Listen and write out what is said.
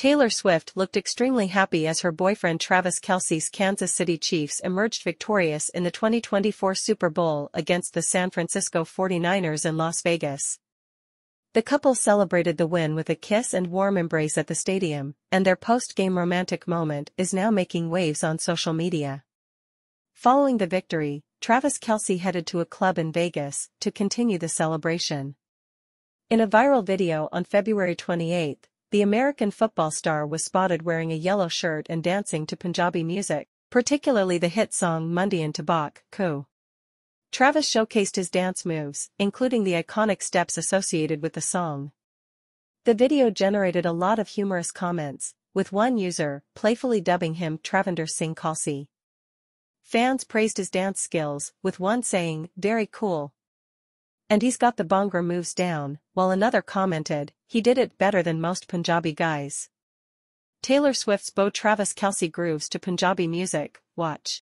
Taylor Swift looked extremely happy as her boyfriend Travis Kelce's Kansas City Chiefs emerged victorious in the 2024 Super Bowl against the San Francisco 49ers in Las Vegas. The couple celebrated the win with a kiss and warm embrace at the stadium, and their post-game romantic moment is now making waves on social media. Following the victory, Travis Kelce headed to a club in Vegas to continue the celebration. In a viral video on February 28, the American football star was spotted wearing a yellow shirt and dancing to Punjabi music, particularly the hit song Mundian To Bach Ke. Travis showcased his dance moves, including the iconic steps associated with the song. The video generated a lot of humorous comments, with one user playfully dubbing him Travinder Singh Kalsi. Fans praised his dance skills, with one saying, very cool, and he's got the Bhangra moves down, while another commented, he did it better than most Punjabi guys. Taylor Swift's beau Travis Kelce grooves to Punjabi music, watch.